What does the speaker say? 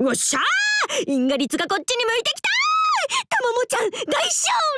よっしゃー！因果率がこっちに向いてきたたももちゃん大勝利